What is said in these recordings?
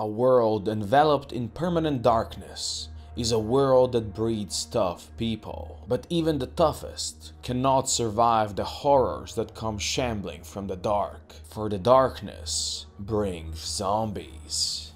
A world enveloped in permanent darkness is a world that breeds tough people. But even the toughest cannot survive the horrors that come shambling from the dark. For the darkness brings zombies.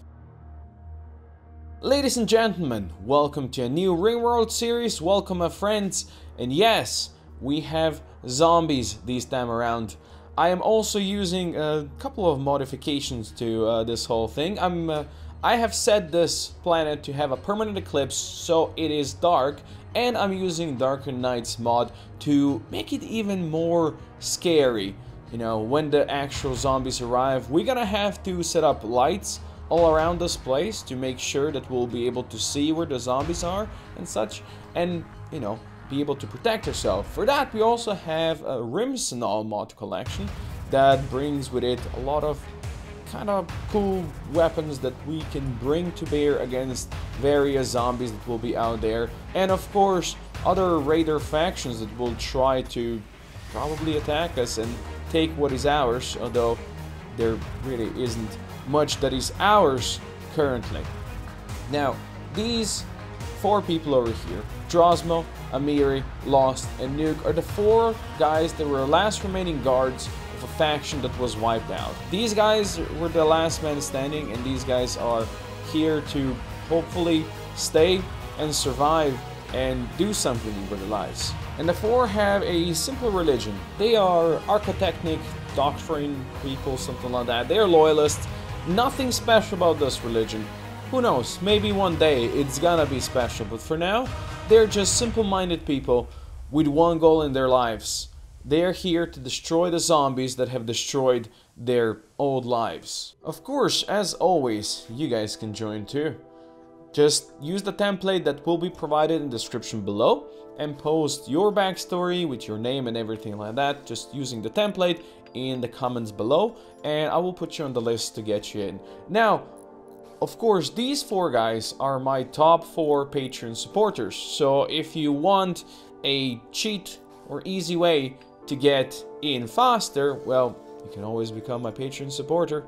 Ladies and gentlemen, welcome to a new RimWorld series. Welcome my friends. And yes, we have zombies this time around. I am also using a couple of modifications to uh, this whole thing. I'm uh, I have set this planet to have a permanent eclipse so it is dark and I'm using Darker Nights mod to make it even more scary. You know, when the actual zombies arrive, we're gonna have to set up lights all around this place to make sure that we'll be able to see where the zombies are and such and, you know, be able to protect ourselves. For that, we also have a Rimsenal mod collection that brings with it a lot of kind of cool weapons that we can bring to bear against various zombies that will be out there. And of course, other raider factions that will try to probably attack us and take what is ours, although there really isn't much that is ours currently. Now, these four people over here, Drosmo, Amiri, Lost, and Nuke, are the four guys that were last remaining guards of a faction that was wiped out. These guys were the last man standing, and these guys are here to hopefully stay and survive and do something with their lives. And the four have a simple religion. They are architectic doctrine people, something like that. They are loyalists. Nothing special about this religion. Who knows, maybe one day it's gonna be special, but for now, they're just simple-minded people with one goal in their lives they're here to destroy the zombies that have destroyed their old lives. Of course, as always, you guys can join too. Just use the template that will be provided in the description below and post your backstory with your name and everything like that, just using the template in the comments below and I will put you on the list to get you in. Now, of course, these four guys are my top four Patreon supporters, so if you want a cheat or easy way to get in faster, well, you can always become my Patreon supporter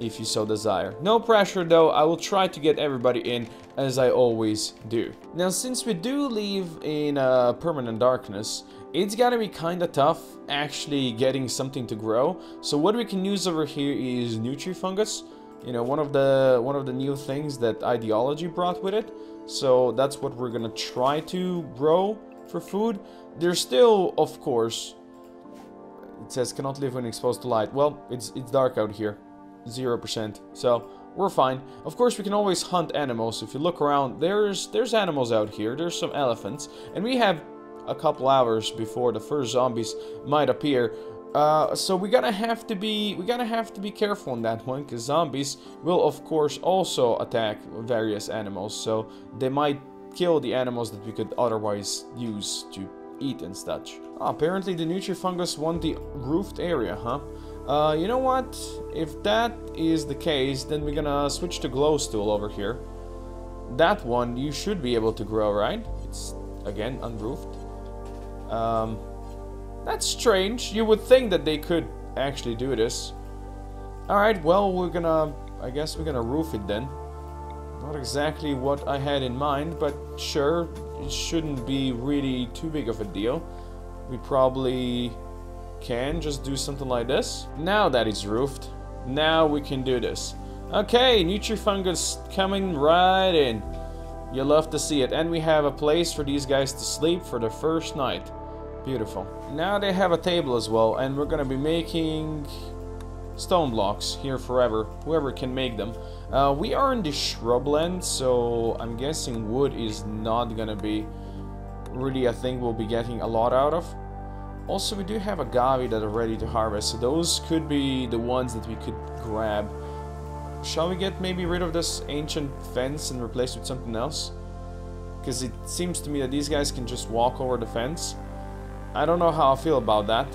if you so desire. No pressure though, I will try to get everybody in as I always do. Now since we do live in uh, permanent darkness, it's gonna be kinda tough actually getting something to grow. So what we can use over here is Nutrifungus. You know, one of the one of the new things that ideology brought with it. So that's what we're gonna try to grow for food. There's still, of course, it says cannot live when exposed to light. Well, it's it's dark out here. 0%. So, we're fine. Of course, we can always hunt animals. If you look around, there's there's animals out here. There's some elephants. And we have a couple hours before the first zombies might appear. Uh, so we gotta have to be we gotta have to be careful on that one because zombies will of course also attack various animals so they might kill the animals that we could otherwise use to eat and such. Oh, apparently the Nutrifungus won the roofed area, huh? Uh, you know what? If that is the case, then we're gonna switch to Glowstool over here. That one you should be able to grow, right? It's, again, unroofed. Um, that's strange. You would think that they could actually do this. Alright, well, we're gonna... I guess we're gonna roof it then. Not exactly what I had in mind, but sure, it shouldn't be really too big of a deal. We probably can just do something like this. Now that it's roofed, now we can do this. Okay, Nutrifungus coming right in. You love to see it. And we have a place for these guys to sleep for the first night. Beautiful. Now they have a table as well, and we're gonna be making stone blocks here forever, whoever can make them. Uh, we are in the shrubland, so I'm guessing wood is not gonna be really a thing we'll be getting a lot out of. Also, we do have agave that are ready to harvest, so those could be the ones that we could grab. Shall we get maybe rid of this ancient fence and replace it with something else? Because it seems to me that these guys can just walk over the fence. I don't know how I feel about that.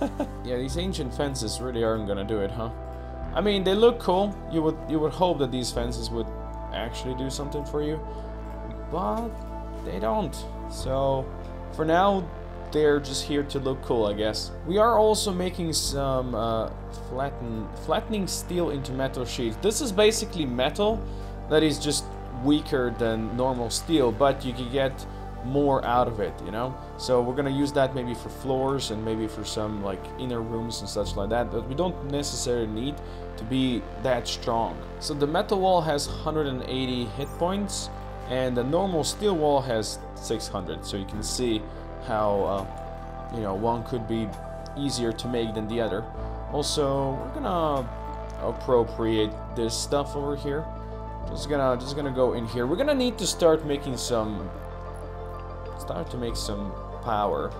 yeah, these ancient fences really aren't gonna do it, huh? I mean, they look cool. You would you would hope that these fences would actually do something for you, but they don't. So, for now, they're just here to look cool, I guess. We are also making some uh, flatten, flattening steel into metal sheets. This is basically metal that is just weaker than normal steel, but you can get more out of it, you know? So we're gonna use that maybe for floors and maybe for some like inner rooms and such like that, but we don't necessarily need to be that strong. So the metal wall has 180 hit points and the normal steel wall has 600, so you can see how, uh, you know, one could be easier to make than the other. Also, we're gonna appropriate this stuff over here. Just gonna, just gonna go in here. We're gonna need to start making some start to make some power.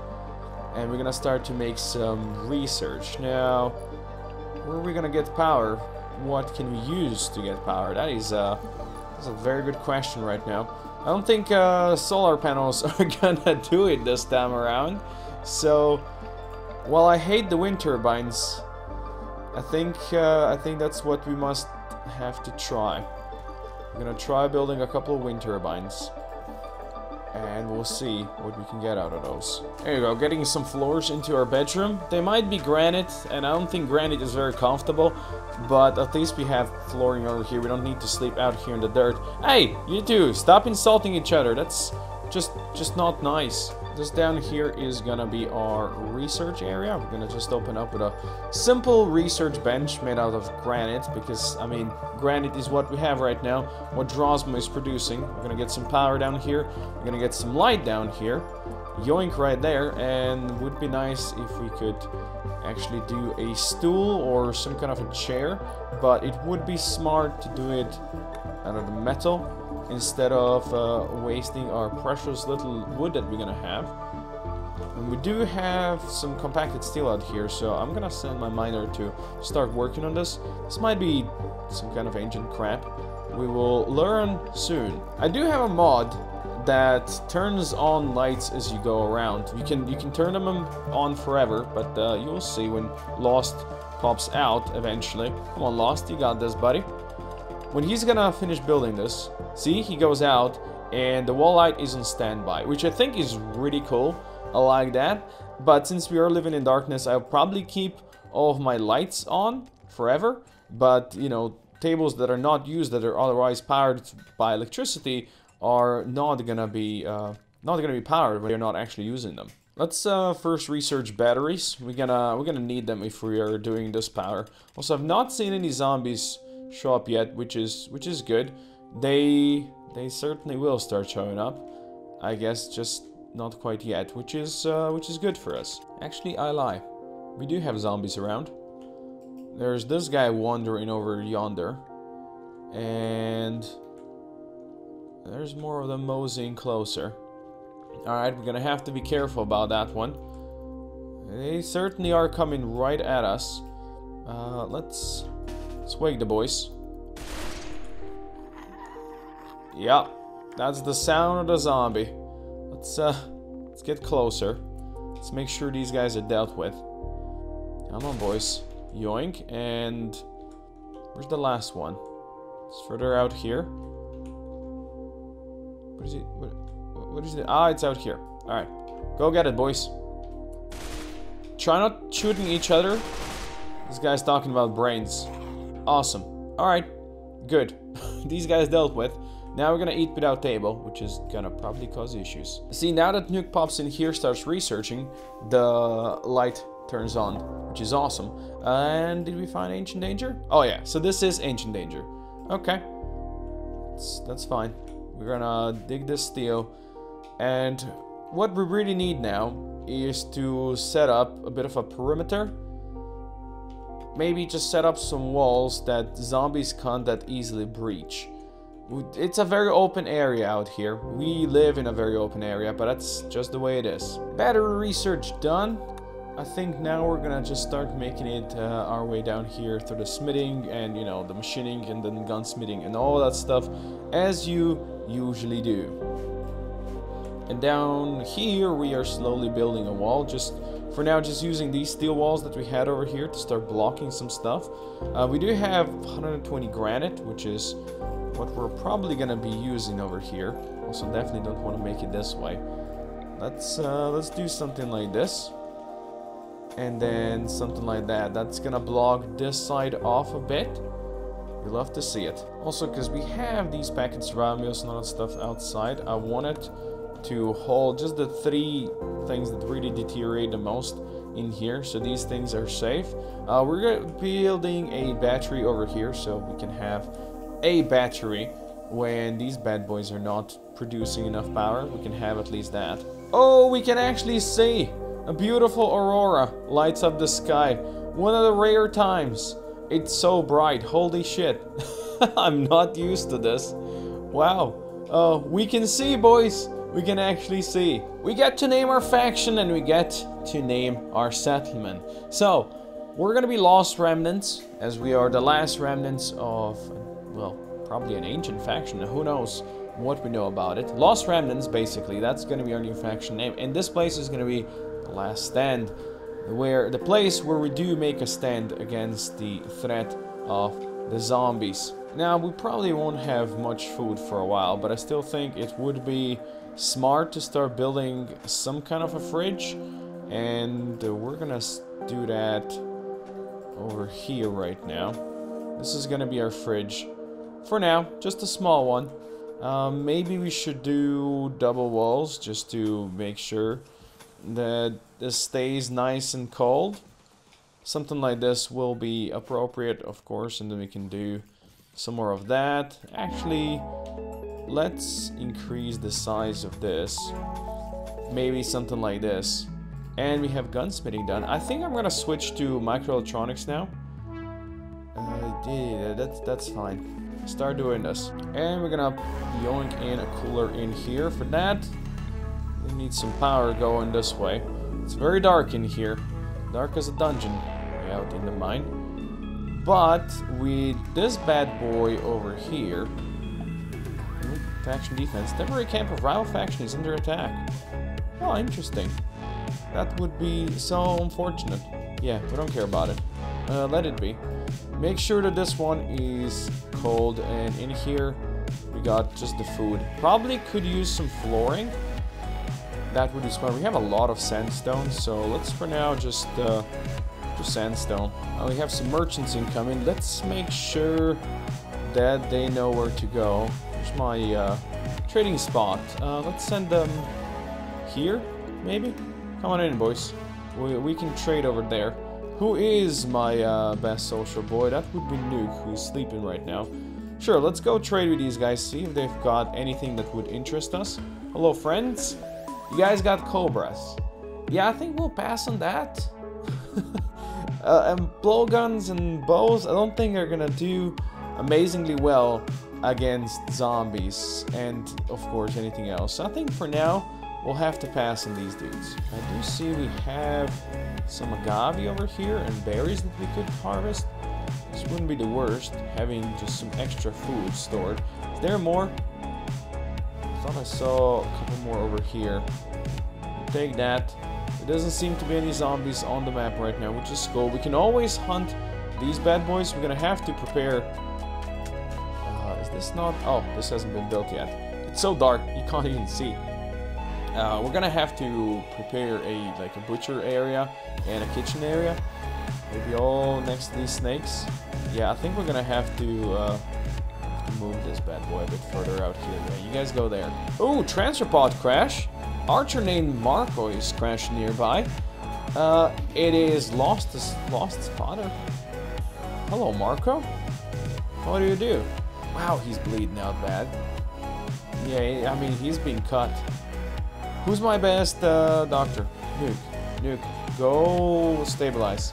And we're gonna start to make some research. Now, where are we gonna get power? What can we use to get power? That is, uh, that's a very good question right now. I don't think uh, solar panels are gonna do it this time around. So, while I hate the wind turbines, I think uh, I think that's what we must have to try. I'm gonna try building a couple of wind turbines and we'll see what we can get out of those. There you go, getting some floors into our bedroom. They might be granite, and I don't think granite is very comfortable, but at least we have flooring over here. We don't need to sleep out here in the dirt. Hey, you two, stop insulting each other. That's just, just not nice. This down here is gonna be our research area. We're gonna just open up with a simple research bench made out of granite because, I mean, granite is what we have right now, what Drosmo is producing. We're gonna get some power down here. We're gonna get some light down here. Yoink right there, and would be nice if we could actually do a stool or some kind of a chair, but it would be smart to do it out of the metal instead of uh, wasting our precious little wood that we're gonna have. And we do have some compacted steel out here, so I'm gonna send my miner to start working on this. This might be some kind of ancient crap. We will learn soon. I do have a mod that turns on lights as you go around. You can you can turn them on forever, but uh, you'll see when Lost pops out eventually. Come on, Lost, you got this, buddy. When he's gonna finish building this, see, he goes out and the wall light is on standby, which I think is really cool. I like that. But since we are living in darkness, I'll probably keep all of my lights on forever. But, you know, tables that are not used, that are otherwise powered by electricity, are not gonna be uh, not gonna be powered when you're not actually using them. Let's uh, first research batteries. We're gonna we're gonna need them if we are doing this power. Also, I've not seen any zombies show up yet, which is which is good. They they certainly will start showing up. I guess just not quite yet, which is uh, which is good for us. Actually, I lie. We do have zombies around. There's this guy wandering over yonder, and there's more of them moseying closer. Alright, we're gonna have to be careful about that one. They certainly are coming right at us. Uh, let's Swig the boys. Yeah, that's the sound of the zombie. Let's uh, let's get closer. Let's make sure these guys are dealt with. Come on, boys. Yoink, and where's the last one? It's further out here. What is it? What, what is it? Ah, it's out here. All right, go get it, boys. Try not shooting each other. This guy's talking about brains. Awesome. Alright, good. These guys dealt with. Now we're gonna eat without table, which is gonna probably cause issues. See, now that Nuke pops in here, starts researching, the light turns on, which is awesome. And did we find Ancient Danger? Oh yeah, so this is Ancient Danger. Okay. That's, that's fine. We're gonna dig this steel. And what we really need now is to set up a bit of a perimeter maybe just set up some walls that zombies can't that easily breach. It's a very open area out here. We live in a very open area, but that's just the way it is. Battery research done. I think now we're gonna just start making it uh, our way down here through the smithing and, you know, the machining and then gunsmithing and all that stuff, as you usually do. And down here we are slowly building a wall, just for now, just using these steel walls that we had over here to start blocking some stuff. Uh, we do have 120 granite, which is what we're probably going to be using over here. Also, definitely don't want to make it this way. Let's uh, let's do something like this. And then something like that. That's gonna block this side off a bit. You love to see it. Also, because we have these packets around me and all stuff outside, I wanted to hold just the three things that really deteriorate the most in here. So these things are safe. Uh, we're building a battery over here so we can have a battery when these bad boys are not producing enough power. We can have at least that. Oh, we can actually see a beautiful aurora lights up the sky. One of the rare times. It's so bright. Holy shit. I'm not used to this. Wow. Oh, we can see, boys. We can actually see. We get to name our faction and we get to name our settlement. So, we're gonna be Lost Remnants, as we are the last remnants of, well, probably an ancient faction. Who knows what we know about it. Lost Remnants, basically, that's gonna be our new faction name. And this place is gonna be the last stand, where the place where we do make a stand against the threat of the zombies. Now, we probably won't have much food for a while, but I still think it would be smart to start building some kind of a fridge. And we're gonna do that over here right now. This is gonna be our fridge. For now, just a small one. Um, maybe we should do double walls just to make sure that this stays nice and cold. Something like this will be appropriate, of course, and then we can do some more of that. Actually, let's increase the size of this. Maybe something like this. And we have gunsmithing done. I think I'm gonna switch to microelectronics now. Uh, yeah, that's, that's fine. Start doing this. And we're gonna yoink in a cooler in here. For that, we need some power going this way. It's very dark in here. Dark as a dungeon out in the mine. But with this bad boy over here, faction defense, temporary camp of rival faction is under attack. Oh, interesting. That would be so unfortunate. Yeah, we don't care about it. Uh, let it be. Make sure that this one is cold and in here we got just the food. Probably could use some flooring. That would be smart. We have a lot of sandstone, so let's for now just uh, just sandstone. Uh, we have some merchants incoming. Let's make sure that they know where to go. Here's my uh, trading spot. Uh, let's send them here, maybe? Come on in, boys. We, we can trade over there. Who is my uh, best social boy? That would be Nuke, who's sleeping right now. Sure, let's go trade with these guys, see if they've got anything that would interest us. Hello, friends. You guys got cobras. Yeah, I think we'll pass on that. uh, and blowguns and bows, I don't think are gonna do amazingly well against zombies and, of course, anything else. I think for now, we'll have to pass on these dudes. I do see we have some agave over here and berries that we could harvest. This wouldn't be the worst, having just some extra food stored. Is there more? I thought I saw a couple more over here. Take that. There doesn't seem to be any zombies on the map right now, which is cool. We can always hunt these bad boys. We're gonna have to prepare... Uh, is this not... Oh, this hasn't been built yet. It's so dark, you can't even see. Uh, we're gonna have to prepare a like a butcher area and a kitchen area. Maybe all next to these snakes. Yeah, I think we're gonna have to, uh, move this bad boy a bit further out here. You guys go there. Oh, transfer pod crash. Archer named Marco is crashed nearby. Uh, it is lost his lost his father. Hello, Marco. What do you do? Wow, he's bleeding out bad. Yeah, I mean he's being cut. Who's my best uh, doctor? Nuke. Nuke. Go stabilize.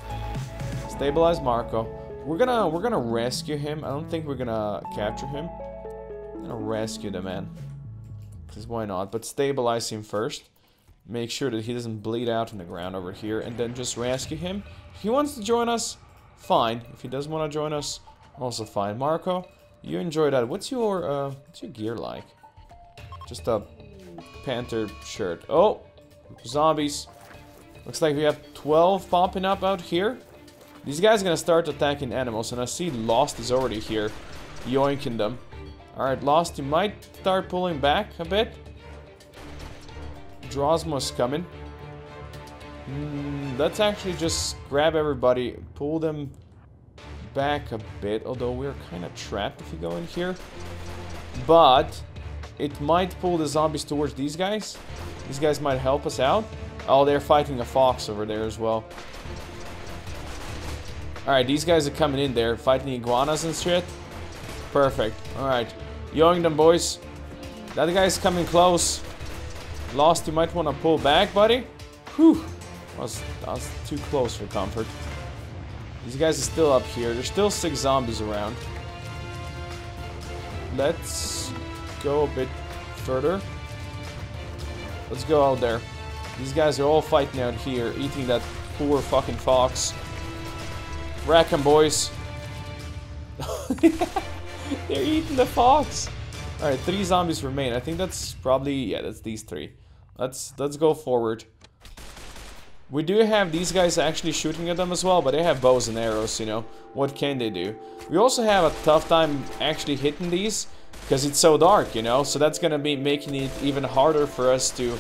Stabilize Marco. We're gonna we're gonna rescue him. I don't think we're gonna capture him. I'm gonna rescue the man. Cause why not? But stabilize him first. Make sure that he doesn't bleed out on the ground over here, and then just rescue him. If he wants to join us, fine. If he doesn't want to join us, also fine. Marco, you enjoy that. What's your uh, what's your gear like? Just a Panther shirt. Oh, zombies. Looks like we have 12 popping up out here. These guys are gonna start attacking animals, and I see Lost is already here, yoinking them. Alright, Lost, you might start pulling back a bit. Drosmo's coming. Mm, let's actually just grab everybody, pull them back a bit, although we're kind of trapped if we go in here. But it might pull the zombies towards these guys. These guys might help us out. Oh, they're fighting a fox over there as well. Alright, these guys are coming in there, fighting iguanas and shit. Perfect. Alright. Yoing them, boys. That guy's coming close. Lost, you might want to pull back, buddy. Whew. That was, that was too close for comfort. These guys are still up here. There's still six zombies around. Let's go a bit further. Let's go out there. These guys are all fighting out here, eating that poor fucking fox. Rack them, boys. They're eating the fox. Alright, three zombies remain. I think that's probably... Yeah, that's these three. Let's, let's go forward. We do have these guys actually shooting at them as well, but they have bows and arrows, you know. What can they do? We also have a tough time actually hitting these, because it's so dark, you know. So that's gonna be making it even harder for us to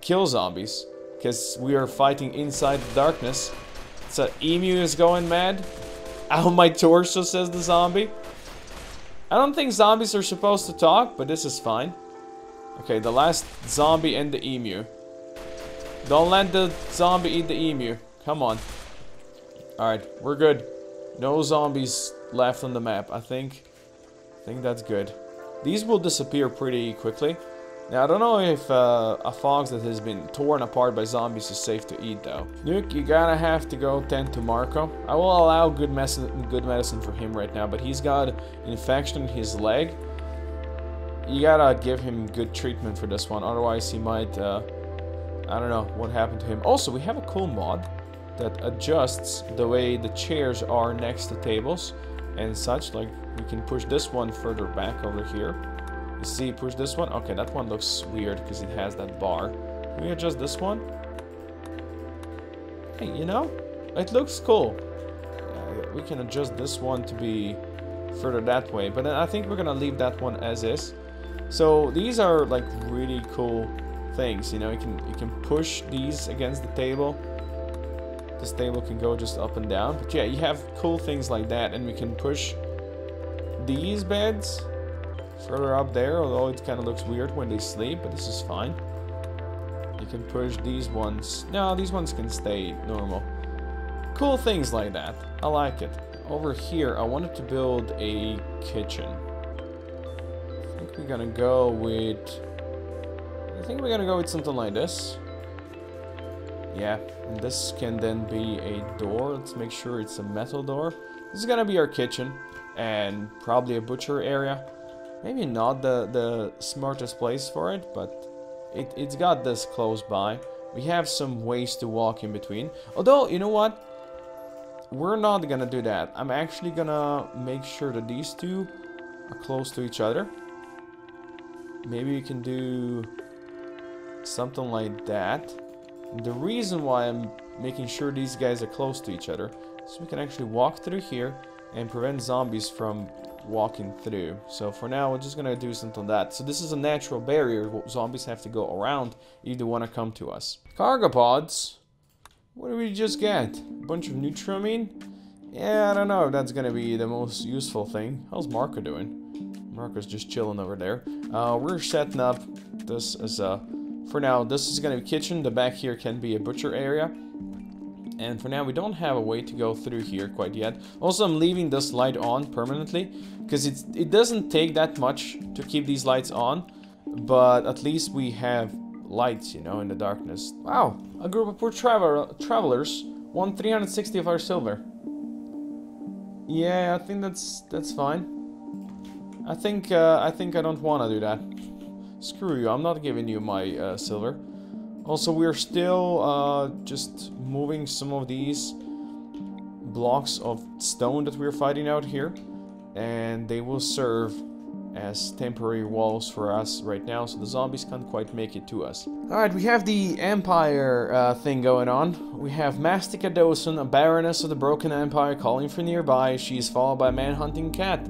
kill zombies, because we are fighting inside the darkness. So emu is going mad. Ow, my torso, says the zombie. I don't think zombies are supposed to talk, but this is fine. Okay, the last zombie and the emu. Don't let the zombie eat the emu. Come on. Alright, we're good. No zombies left on the map. I think, I think that's good. These will disappear pretty quickly. Now, I don't know if uh, a fox that has been torn apart by zombies is safe to eat, though. Nuke, you're gonna have to go tend to Marco. I will allow good, good medicine for him right now, but he's got infection in his leg. You gotta give him good treatment for this one, otherwise he might, uh, I don't know what happened to him. Also, we have a cool mod that adjusts the way the chairs are next to tables and such. Like, we can push this one further back over here you see, push this one. Okay, that one looks weird because it has that bar. Can we adjust this one? Hey, you know, it looks cool. Uh, we can adjust this one to be further that way, but I think we're gonna leave that one as is. So these are like really cool things, you know, you can you can push these against the table. This table can go just up and down. But yeah, you have cool things like that, and we can push these beds further up there, although it kind of looks weird when they sleep, but this is fine. You can push these ones. No, these ones can stay normal. Cool things like that. I like it. Over here, I wanted to build a kitchen. I think we're gonna go with... I think we're gonna go with something like this. Yeah, and this can then be a door. Let's make sure it's a metal door. This is gonna be our kitchen and probably a butcher area. Maybe not the, the smartest place for it, but it, it's got this close by. We have some ways to walk in between. Although, you know what? We're not gonna do that. I'm actually gonna make sure that these two are close to each other. Maybe we can do something like that. The reason why I'm making sure these guys are close to each other is we can actually walk through here and prevent zombies from walking through. So for now, we're just gonna do something like that. So this is a natural barrier zombies have to go around if they want to come to us. Cargo pods. What did we just get? A bunch of Neutroamine? Yeah, I don't know if that's gonna be the most useful thing. How's Marco doing? Marco's just chilling over there. Uh, we're setting up this as a... For now, this is gonna be kitchen. The back here can be a butcher area. And for now, we don't have a way to go through here quite yet. Also, I'm leaving this light on permanently because it doesn't take that much to keep these lights on. But at least we have lights, you know, in the darkness. Wow, a group of poor travel travelers won 360 of our silver. Yeah, I think that's that's fine. I think uh, I think I don't want to do that. Screw you, I'm not giving you my uh, silver. Also, we're still uh, just moving some of these blocks of stone that we're fighting out here. And they will serve as temporary walls for us right now, so the zombies can't quite make it to us. Alright, we have the Empire uh, thing going on. We have Mastica Dawson, a Baroness of the Broken Empire, calling for nearby. She is followed by a man-hunting cat.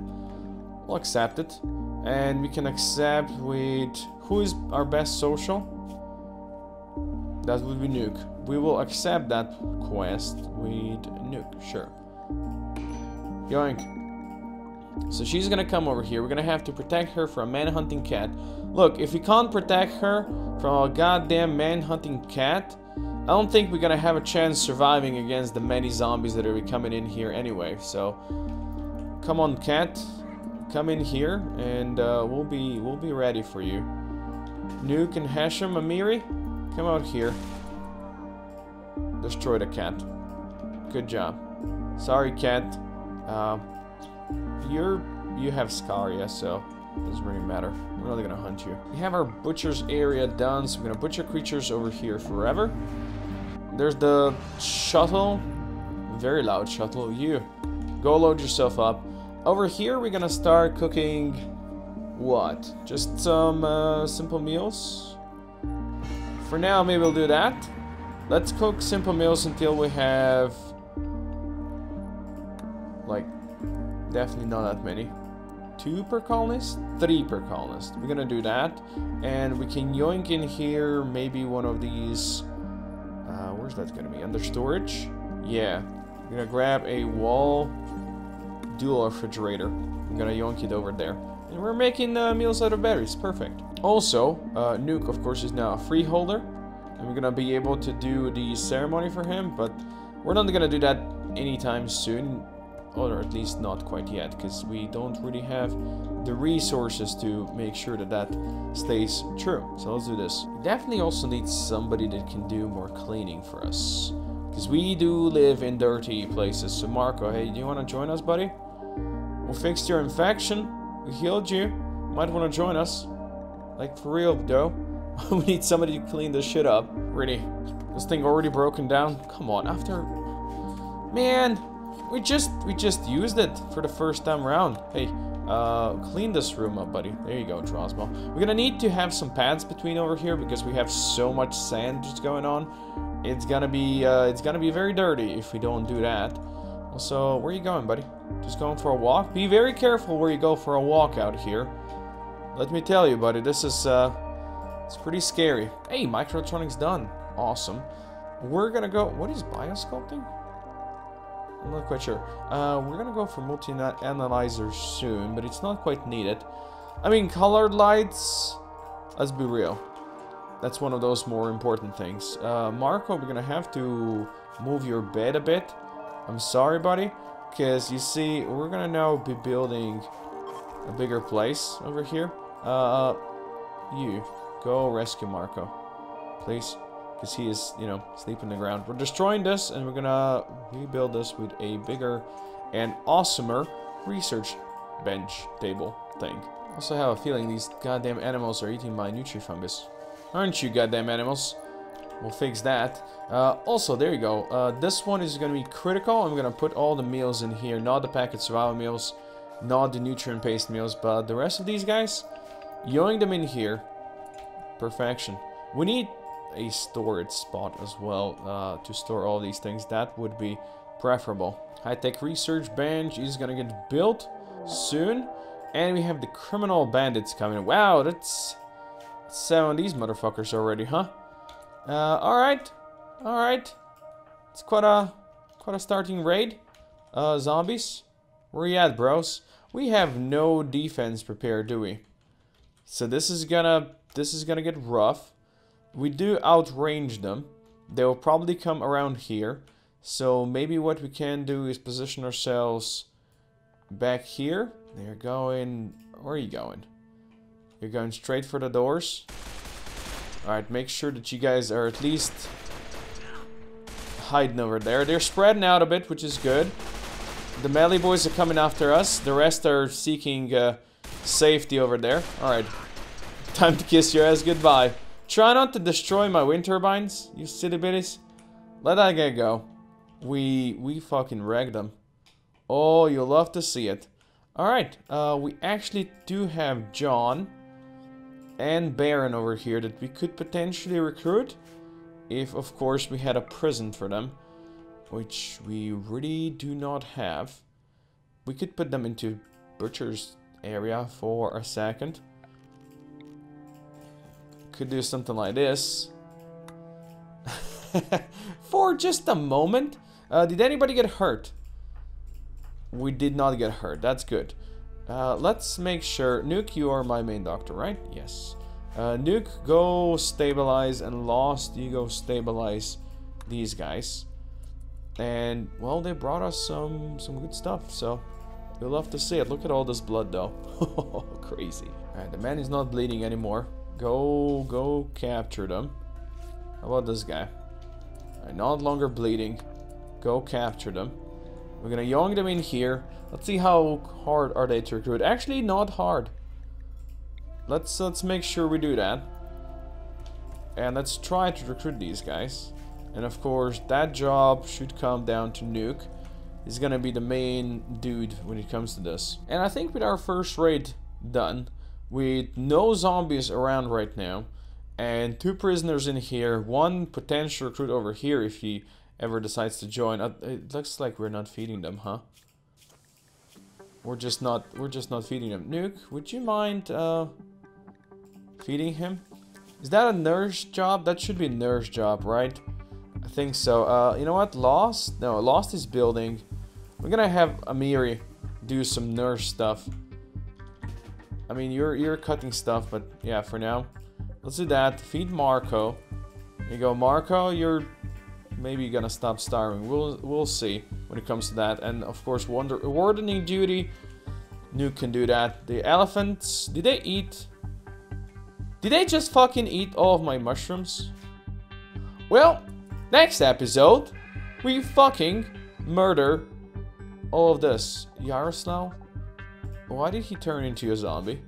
We'll accept it. And we can accept with... Who is our best social? That would be Nuke. We will accept that quest with Nuke, sure. Yoink. So she's gonna come over here. We're gonna have to protect her from a man-hunting cat. Look, if we can't protect her from a goddamn man-hunting cat, I don't think we're gonna have a chance surviving against the many zombies that are coming in here anyway. So, come on, cat, come in here, and uh, we'll be we'll be ready for you. Nuke and Hashem Amiri, come out here. Destroy the cat. Good job. Sorry, cat. Uh, you're you have Scaria, so doesn't really matter. We're not gonna hunt you. We have our butcher's area done, so we're gonna butcher creatures over here forever. There's the shuttle. Very loud shuttle. You go load yourself up. Over here, we're gonna start cooking what? Just some uh, simple meals. For now, maybe we'll do that. Let's cook simple meals until we have like definitely not that many. Two per colonist? Three per colonist. We're gonna do that. And we can yoink in here maybe one of these... Uh, where's that gonna be? Under storage? Yeah. We're gonna grab a wall dual refrigerator. I'm gonna yoink it over there. And we're making uh, meals out of berries. Perfect. Also, uh, Nuke, of course, is now a freeholder. And we're gonna be able to do the ceremony for him, but we're not gonna do that anytime soon or at least not quite yet, because we don't really have the resources to make sure that that stays true. So let's do this. We definitely also need somebody that can do more cleaning for us, because we do live in dirty places. So Marco, hey, do you want to join us, buddy? We'll fix your infection. We healed you. Might want to join us. Like, for real, though. we need somebody to clean this shit up. Really. This thing already broken down? Come on, after... Man, we just we just used it for the first time around. Hey, uh, clean this room up, buddy. There you go, Drosmo. We're gonna need to have some pads between over here because we have so much sand just going on. It's gonna be uh, it's gonna be very dirty if we don't do that. Also, where are you going, buddy? Just going for a walk? Be very careful where you go for a walk out here. Let me tell you, buddy, this is uh, it's pretty scary. Hey, microelectronics done. Awesome. We're gonna go. What is biosculpting? I'm not quite sure. Uh, we're gonna go for multi-analyzer soon, but it's not quite needed. I mean, colored lights, let's be real. That's one of those more important things. Uh, Marco, we're gonna have to move your bed a bit. I'm sorry, buddy. Because, you see, we're gonna now be building a bigger place over here. Uh, you, go rescue Marco. Please because he is, you know, sleeping the ground. We're destroying this, and we're gonna rebuild this with a bigger and awesomer research bench table thing. Also have a feeling these goddamn animals are eating my Nutrifungus. Aren't you goddamn animals? We'll fix that. Uh, also, there you go. Uh, this one is going to be critical. I'm going to put all the meals in here. Not the packet survival meals. Not the nutrient paste meals. But the rest of these guys, yoing them in here. Perfection. We need a storage spot as well uh, to store all these things. That would be preferable. High-tech research bench is gonna get built soon. And we have the criminal bandits coming. Wow, that's seven of these motherfuckers already, huh? Uh, alright. Alright. It's quite a quite a starting raid. Uh, zombies. Where you at, bros? We have no defense prepared, do we? So this is gonna this is gonna get rough we do outrange them. They'll probably come around here. So maybe what we can do is position ourselves back here. They're going... Where are you going? You're going straight for the doors. Alright, make sure that you guys are at least hiding over there. They're spreading out a bit, which is good. The melee boys are coming after us. The rest are seeking uh, safety over there. Alright. Time to kiss your ass goodbye. Try not to destroy my wind turbines, you silly bitties. Let that guy go. We we fucking wrecked them. Oh, you'll love to see it. Alright, uh, we actually do have John and Baron over here that we could potentially recruit. If, of course, we had a prison for them. Which we really do not have. We could put them into Butcher's area for a second. Could do something like this. For just a moment. Uh, did anybody get hurt? We did not get hurt. That's good. Uh, let's make sure... Nuke, you are my main doctor, right? Yes. Uh, Nuke, go stabilize. And Lost, you go stabilize these guys. And, well, they brought us some, some good stuff, so... We'll love to see it. Look at all this blood, though. Crazy. Alright, the man is not bleeding anymore. Go, go capture them. How about this guy? Right, not longer bleeding. Go capture them. We're gonna young them in here. Let's see how hard are they to recruit. Actually, not hard. Let's let's make sure we do that. And let's try to recruit these guys. And of course, that job should come down to Nuke. He's gonna be the main dude when it comes to this. And I think with our first raid done, with no zombies around right now, and two prisoners in here, one potential recruit over here if he ever decides to join. Uh, it looks like we're not feeding them, huh? We're just not we're just not feeding them. Nuke, would you mind uh feeding him? Is that a nurse job? That should be a nurse job, right? I think so. Uh you know what? Lost? No, Lost is building. We're gonna have Amiri do some nurse stuff. I mean you're you're cutting stuff, but yeah, for now. Let's do that. Feed Marco. There you go, Marco, you're maybe gonna stop starving. We'll we'll see when it comes to that. And of course, wonder wardening duty. Nuke can do that. The elephants, did they eat? Did they just fucking eat all of my mushrooms? Well, next episode, we fucking murder all of this. Yaroslav? Why did he turn into a zombie?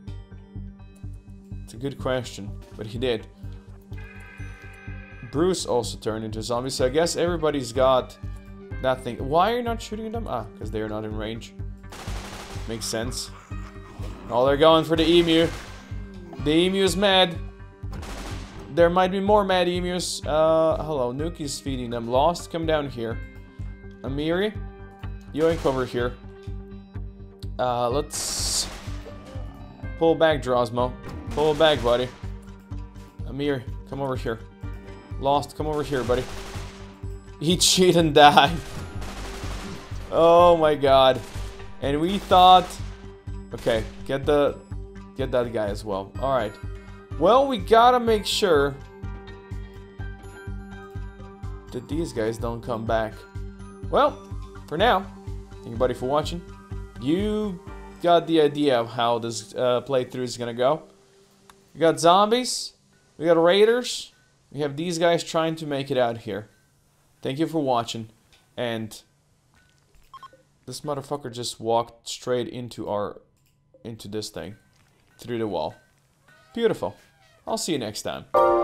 It's a good question, but he did. Bruce also turned into a zombie, so I guess everybody's got that thing. Why are you not shooting them? Ah, because they're not in range. Makes sense. Oh, they're going for the emu. The emu is mad. There might be more mad emus. Uh, hello, Nuke is feeding them. Lost, come down here. Amiri, yoink over here. Uh, let's pull back, Drosmo. Pull back, buddy. Amir, come over here. Lost, come over here, buddy. He shit and die. oh my god. And we thought... Okay, get the... Get that guy as well. Alright. Well, we gotta make sure... That these guys don't come back. Well, for now, thank you buddy for watching. You got the idea of how this uh, playthrough is gonna go. We got zombies. We got raiders. We have these guys trying to make it out here. Thank you for watching. And this motherfucker just walked straight into our into this thing through the wall. Beautiful. I'll see you next time.